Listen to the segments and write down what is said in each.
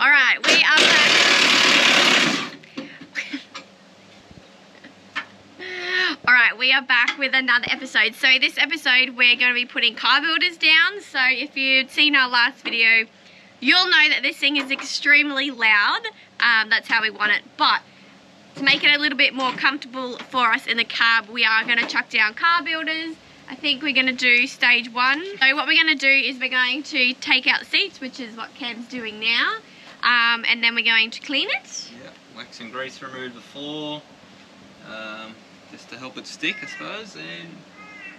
All right, we are back. All right, we are back with another episode. So this episode, we're going to be putting car builders down. So if you'd seen our last video, you'll know that this thing is extremely loud. Um, that's how we want it. But to make it a little bit more comfortable for us in the cab, we are going to chuck down car builders. I think we're going to do stage one. So what we're going to do is we're going to take out seats, which is what Cam's doing now. Um, and then we're going to clean it. Yeah, wax and grease remove the floor, um, just to help it stick, I suppose. And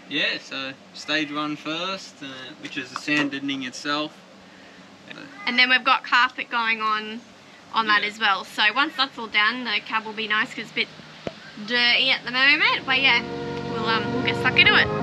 yeah, so stage one first, uh, which is the sound deadening itself. And then we've got carpet going on on that Yeah. as well. So once that's all done, the cab will be nice because it's a bit dirty at the moment. But yeah, we'll um we'll get stuck into it.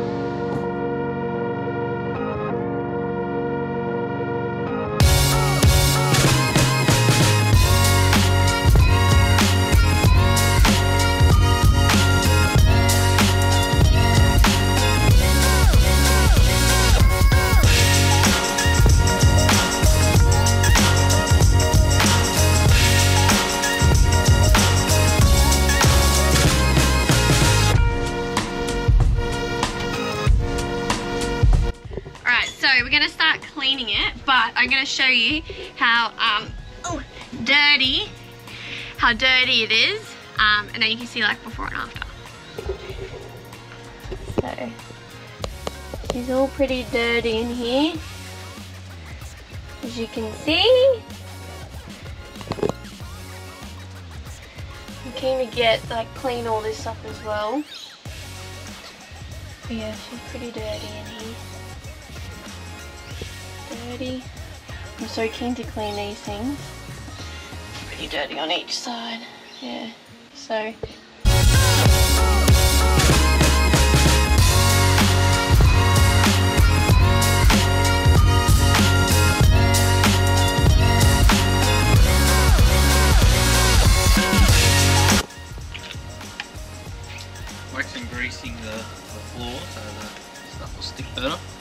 Gonna start cleaning it, but I'm gonna show you how um oh, dirty how dirty it is. Um, and then you can see like before and after. So it's all pretty dirty in here. As you can see. I'm keen to get like clean all this up as well. But yeah, she's pretty dirty in here dirty. I'm so keen to clean these things. Pretty dirty on each side. Yeah. So Wax and greasing the, the floor so the stuff will stick better.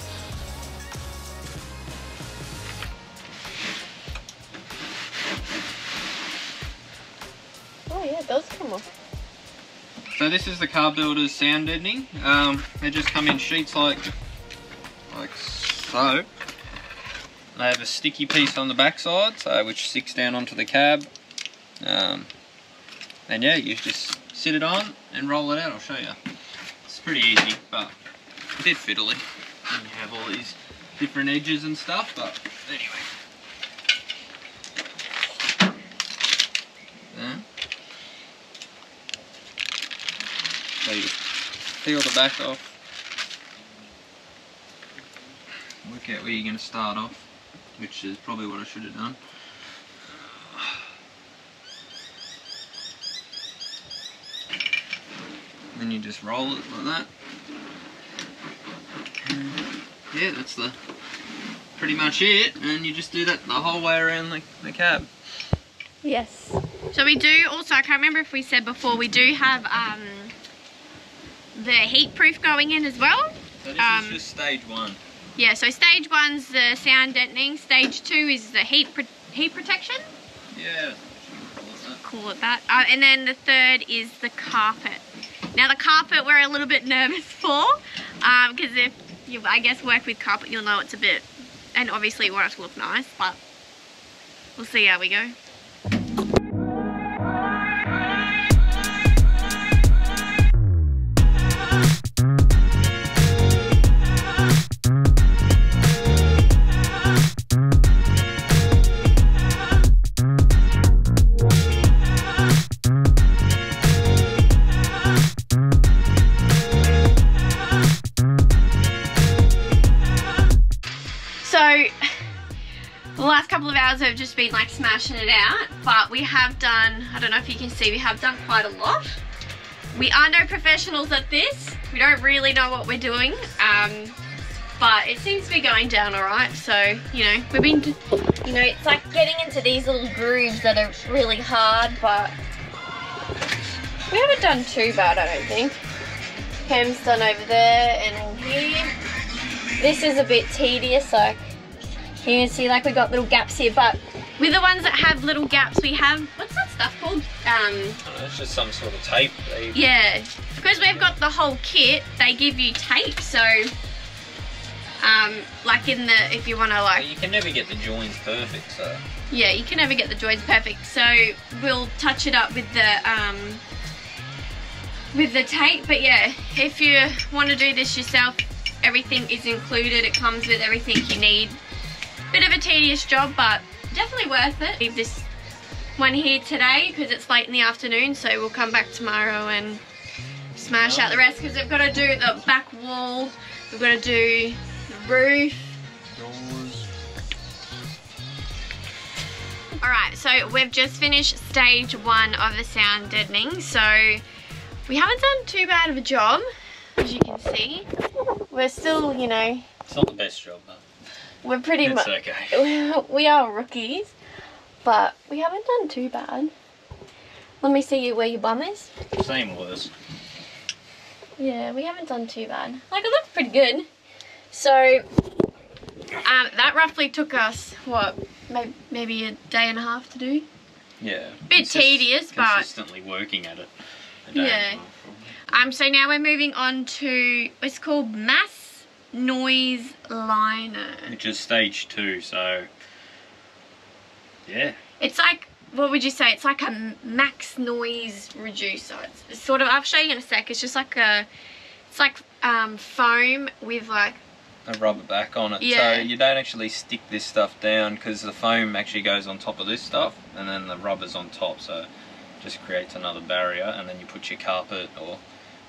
So this is the car builder's sound deadening. Um, they just come in sheets like like so. They have a sticky piece on the backside, so which sticks down onto the cab. Um, and yeah, you just sit it on and roll it out. I'll show you. It's pretty easy, but a bit fiddly. And you have all these different edges and stuff, but anyway. There. So you just peel the back off. Look out where you're going to start off, which is probably what I should have done. Then you just roll it like that. And yeah, that's the pretty much it. And you just do that the whole way around the, the cab. Yes. So we do also, I can't remember if we said before, we do have um, the heat proof going in as well. So this Um, is just stage one. Yeah, so stage one's the sound deadening, stage two is the heat pro heat protection, Yeah. call it, that. Uh, and then the third is the carpet. Now the carpet we're a little bit nervous for, because if you, I guess, work with carpet, you'll know it's a bit, and obviously you want it to look nice, but we'll see how we go. Like smashing it out, but we have done, I don't know if you can see, we have done quite a lot. We are no professionals at this. We don't really know what we're doing, um, but it seems to be going down all right. So, you know, we've been, you know, it's like getting into these little grooves that are really hard, but we haven't done too bad, I don't think. Cam's done over there and here. This is a bit tedious, like you can see like we've got little gaps here, but with the ones that have little gaps, we have what's that stuff called? Um, Oh, it's just some sort of tape. They, yeah, because we've got the whole kit, they give you tape. So, um, like in the if you want to like You can never get the joins perfect, so. yeah, you can never get the joints perfect. So we'll touch it up with the um, with the tape. But yeah, if you want to do this yourself, everything is included. It comes with everything you need. Bit of a tedious job, but definitely worth it. Leave this one here today because it's late in the afternoon. So we'll come back tomorrow and smash out the rest because we've got to do the back wall. We've got to do the roof. Alright, so we've just finished stage one of the sound deadening. So we haven't done too bad of a job, as you can see. We're still, you know, It's not the best job, but we're pretty much, okay. we are rookies, but we haven't done too bad. Let me see you where your bum is. Same worse. Yeah, we haven't done too bad. Like, it looks pretty good. So, um, that roughly took us, what, maybe, maybe a day and a half to do? Yeah. Bit just tedious, but- Consistently working at it. a day and a Yeah. Um, so now we're moving on to, it's called Mass Noise Liner. Which is stage two, so. Yeah. It's like, what would you say? It's like a max noise reducer. It's, it's sort of, I'll show you in a sec. It's just like a, it's like um, foam with like, A rubber back on it. Yeah. So you don't actually stick this stuff down because the foam actually goes on top of this stuff and then the rubber's on top. So just creates another barrier and then you put your carpet or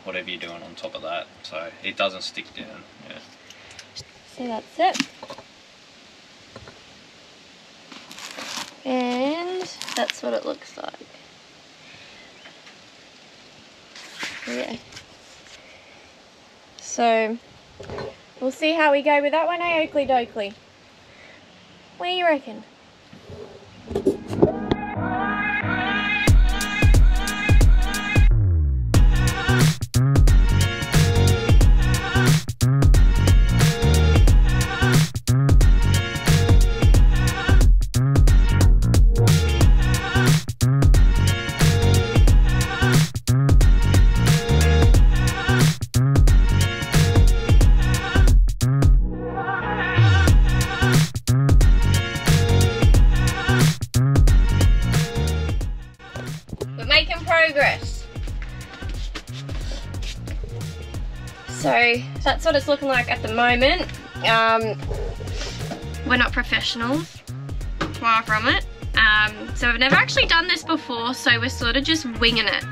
whatever you're doing on top of that. So it doesn't stick down. Yeah. so that's it. And that's what it looks like. Yeah. So, we'll see how we go with that one, eh, Oakley Dokley? What do you reckon? That's what it's looking like at the moment. Um, we're not professionals, far from it. Um, so we've never actually done this before, so we're sort of just winging it.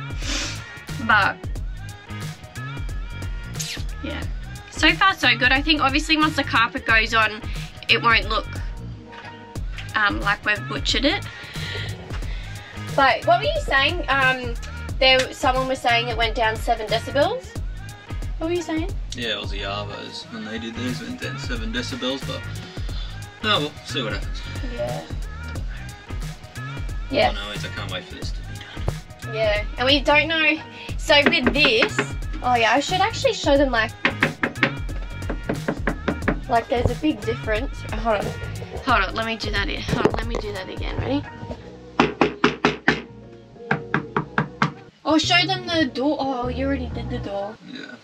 But yeah, so far so good. I think obviously once the carpet goes on, it won't look um, like we've butchered it. But what were you saying? Um, there, someone was saying it went down seven decibels. What were you saying? Yeah, Aussie Arvos, when they did theirs, went down 7 decibels, but. Oh well, see what happens. Yeah. All Yeah. I know is I can't wait for this to be done. Yeah. And we don't know. So with this, oh yeah, I should actually show them like, like there's a big difference. Oh, hold on. Hold on. Let me do that. Here. Hold on. Let me do that again. Ready? Oh, show them the door. Oh, you already did the door. Yeah.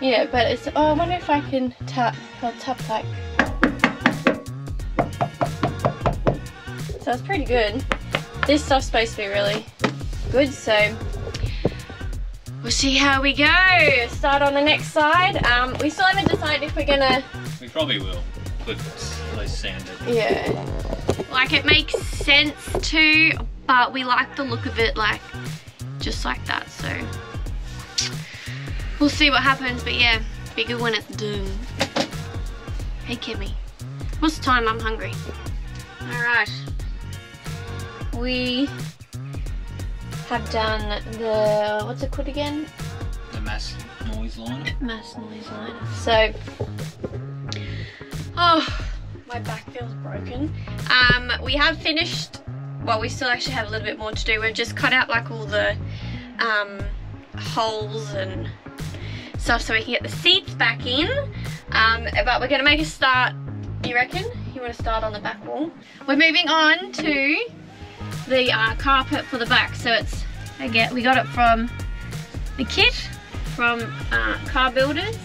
Yeah, but it's. Oh, I wonder if I can tap. I'll tap like. So it's pretty good. This stuff's supposed to be really good, so we'll see how we go. Start on the next side. Um, we still haven't decided if we're gonna. We probably will put those sanded. Yeah. Like it makes sense to, but we like the look of it like just like that. So we'll see what happens. But yeah, be good when it's done. Hey Kimmy, what's the time? I'm hungry. All right. We have done the what's it called again? The mass noise liner. Mass noise liner. So, oh, my back feels broken. Um, we have finished. Well, we still actually have a little bit more to do. We've just cut out like all the um, holes and stuff so we can get the seats back in. Um, but we're gonna make a start. You reckon? You to start on the back wall. We're moving on to the uh, carpet for the back. So it's, again, we got it from the kit from uh, Car Builders.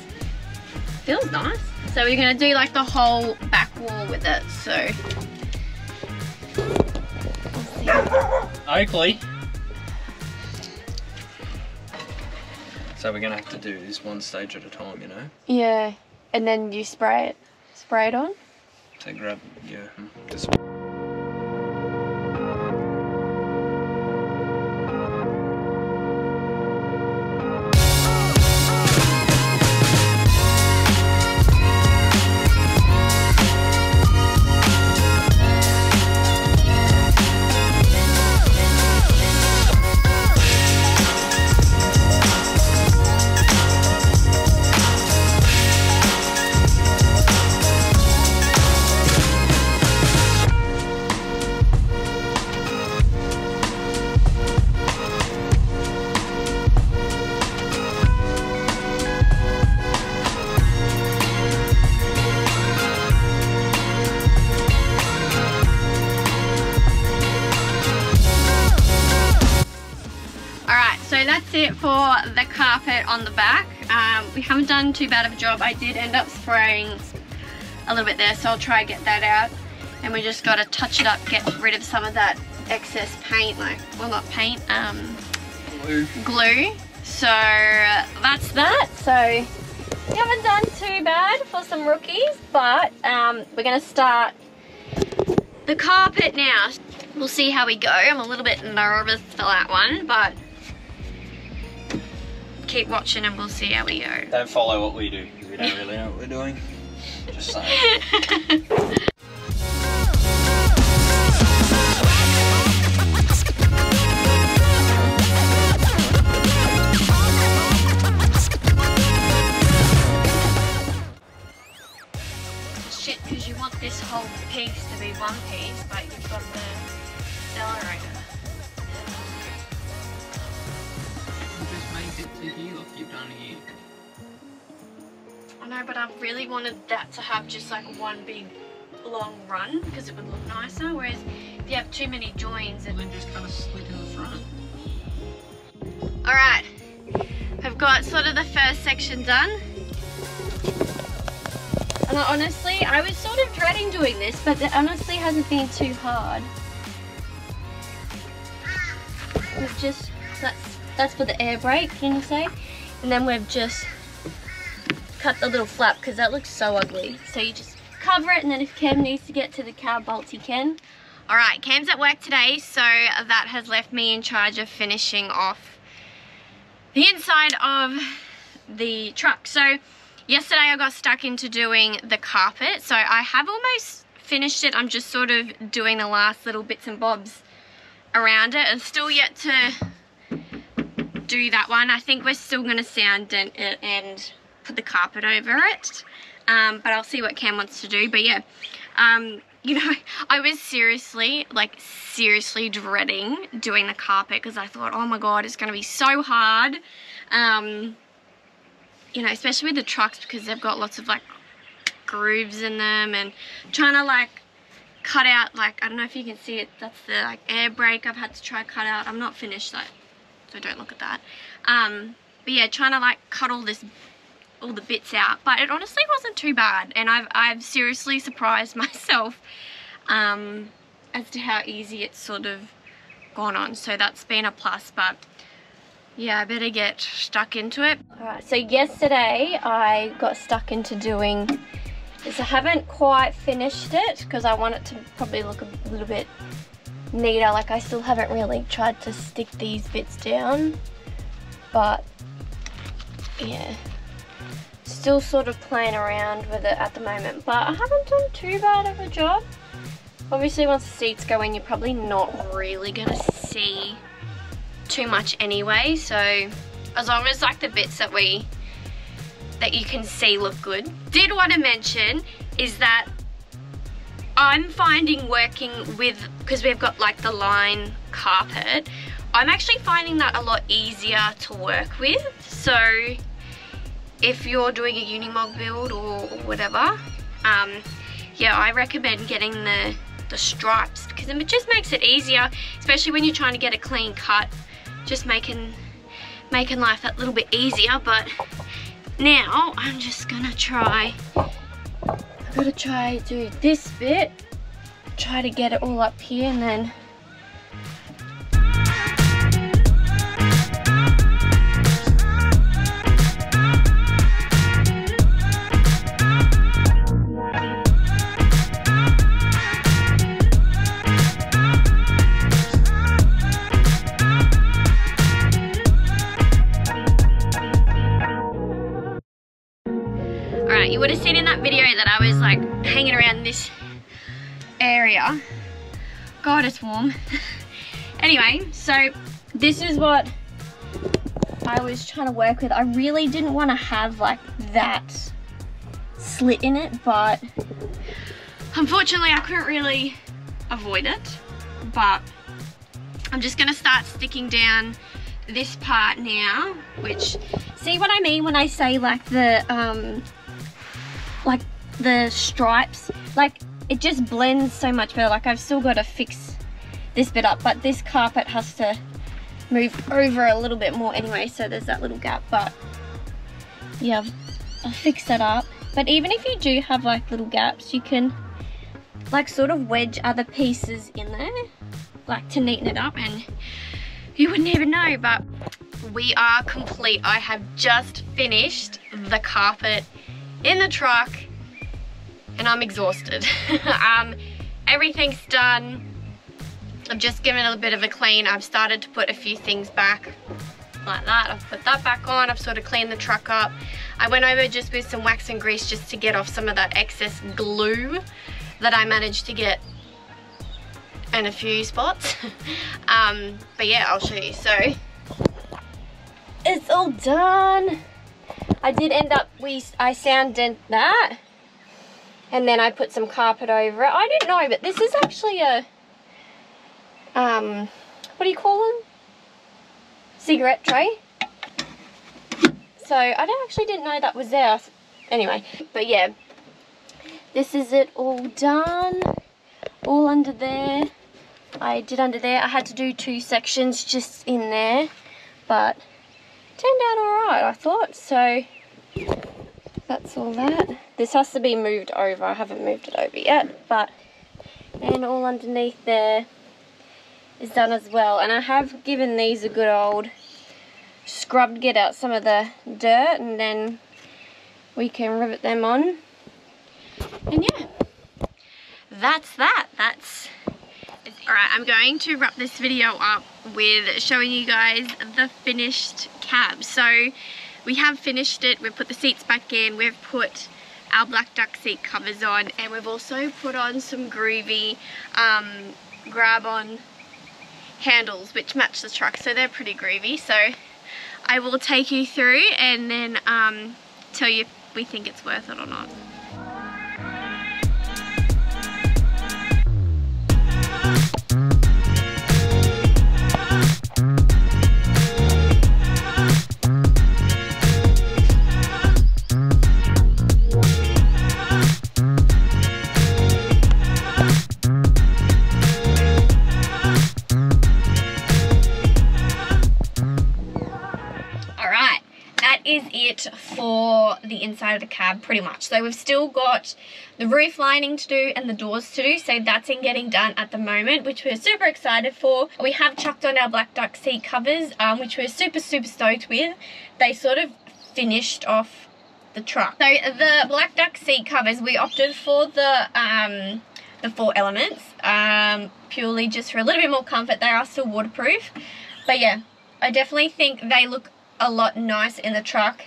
Feels nice. So we're gonna do like the whole back wall with it. So Oakley. So we're gonna have to do this one stage at a time, you know. yeah, and then you spray it, spray it on. So grab, yeah. hmm, This. That's it for the carpet on the back. Um, we haven't done too bad of a job. I did end up spraying a little bit there, so I'll try and get that out. And we just gotta touch it up, get rid of some of that excess paint, like, well not paint, um, Blue. glue. So that's that. So we haven't done too bad for some rookies, but um, we're gonna start the carpet now. We'll see how we go. I'm a little bit nervous for that one, but keep watching and we'll see how we go. Don't follow what we do. We don't really know what we're doing. Just saying. one big long run because it would look nicer. Whereas if you have too many joins, it then just cut a slit in the front. Alright, I've got sort of the first section done. And I honestly, I was sort of dreading doing this, but it honestly hasn't been too hard. We've just, that's, that's for the air brake, can you say? And then we've just cut the little flap because that looks so ugly. So you just cover it and then if Cam needs to get to the cow bolts, he can. Alright, Cam's at work today, so that has left me in charge of finishing off the inside of the truck. So yesterday I got stuck into doing the carpet. So I have almost finished it. I'm just sort of doing the last little bits and bobs around it and still yet to do that one. I think we're still going to sand and, and put the carpet over it. Um, but I'll see what Cam wants to do. But yeah, um, you know, I was seriously, like seriously dreading doing the carpet because I thought, oh my god, it's going to be so hard. Um, you know, especially with the trucks because they've got lots of like grooves in them and trying to like cut out like, I don't know if you can see it, that's the like air brake I've had to try cut out. I'm not finished though, so don't look at that. Um, but yeah, trying to like cut all this all the bits out but it honestly wasn't too bad and I've, I've seriously surprised myself um, as to how easy it's sort of gone on. So that's been a plus but yeah I better get stuck into it. Alright so yesterday I got stuck into doing this. I haven't quite finished it because I want it to probably look a little bit neater like I still haven't really tried to stick these bits down but yeah still sort of playing around with it at the moment but I haven't done too bad of a job. Obviously once the seats go in you're probably not really gonna see too much anyway so as long as like the bits that we that you can see look good. Did want to mention is that I'm finding working with because we've got like the line carpet I'm actually finding that a lot easier to work with so if you're doing a Unimog build or whatever, um, yeah, I recommend getting the, the stripes because it just makes it easier, especially when you're trying to get a clean cut. Just making, making life that little bit easier, but now I'm just gonna try, I've gotta try do this bit, try to get it all up here and then area. God, it's warm. anyway, so this is what I was trying to work with. I really didn't want to have like that slit in it, but unfortunately I couldn't really avoid it. But I'm just gonna start sticking down this part now, which, see what I mean when I say like the, um, like the stripes, like it just blends so much better. Like I've still got to fix this bit up, but this carpet has to move over a little bit more anyway, so there's that little gap, but yeah, I'll fix that up. But even if you do have like little gaps, you can like sort of wedge other pieces in there, like to neaten it up and you wouldn't even know, but we are complete. I have just finished the carpet in the truck and I'm exhausted. um, everything's done. I've just given it a bit of a clean. I've started to put a few things back like that. I've put that back on. I've sort of cleaned the truck up. I went over just with some wax and grease just to get off some of that excess glue that I managed to get in a few spots. um, but yeah, I'll show you. So, it's all done. I did end up, we I sounded that. And then I put some carpet over it. I didn't know, but this is actually a, um, what do you call them? Cigarette tray. So I actually didn't know that was there. Anyway, but yeah, this is it all done. All under there. I did under there. I had to do two sections just in there, but turned out alright, I thought. So that's all that. This has to be moved over. I haven't moved it over yet, but and all underneath there is done as well. And I have given these a good old scrub to get out some of the dirt and then we can rivet them on. And yeah, that's that. That's Alright, I'm going to wrap this video up with showing you guys the finished cab. So we have finished it, we've put the seats back in, we've put our black duck seat covers on and we've also put on some groovy um, grab on handles which match the truck so they're pretty groovy so I will take you through and then um, tell you if we think it's worth it or not. Of the cab pretty much. So we've still got the roof lining to do and the doors to do. So that's in getting done at the moment, which we're super excited for. We have chucked on our black duck seat covers, um, which we're super, super stoked with. They sort of finished off the truck. So the black duck seat covers, we opted for the um, the four elements, um, purely just for a little bit more comfort. They are still waterproof. But yeah, I definitely think they look a lot nicer in the truck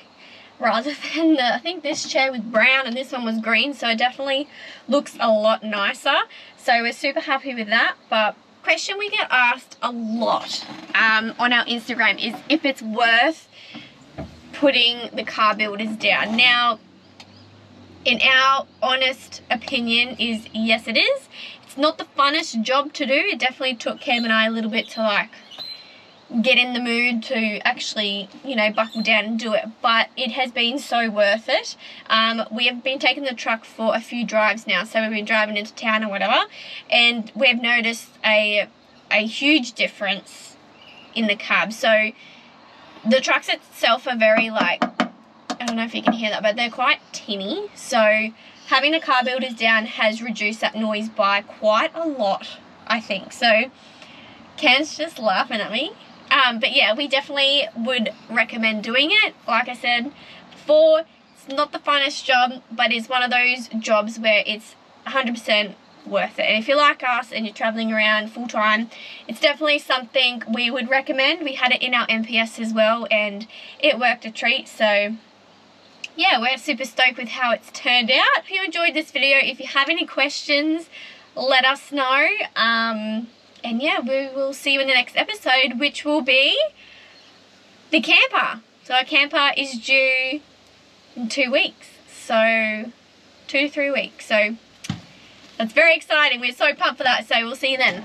rather than the, I think this chair was brown and this one was green so it definitely looks a lot nicer. So we're super happy with that but question we get asked a lot um, on our Instagram is if it's worth putting the car builders down. Now in our honest opinion is yes it is. It's not the funnest job to do. It definitely took Cam and I a little bit to like get in the mood to actually, you know, buckle down and do it. But it has been so worth it. Um, we have been taking the truck for a few drives now, so we've been driving into town or whatever, and we've noticed a a huge difference in the cab. So the trucks itself are very like I don't know if you can hear that, but they're quite tinny. So having the car builders down has reduced that noise by quite a lot, I think. So Ken's just laughing at me. Um, but yeah, we definitely would recommend doing it. Like I said before, it's not the funnest job, but it's one of those jobs where it's 100% worth it. And if you're like us and you're traveling around full time, it's definitely something we would recommend. We had it in our MPS as well and it worked a treat. So yeah, we're super stoked with how it's turned out. If you enjoyed this video, if you have any questions, let us know. Um, and yeah, we will see you in the next episode, which will be the camper. So our camper is due in two weeks. So two to three weeks. So that's very exciting. We're so pumped for that. So we'll see you then.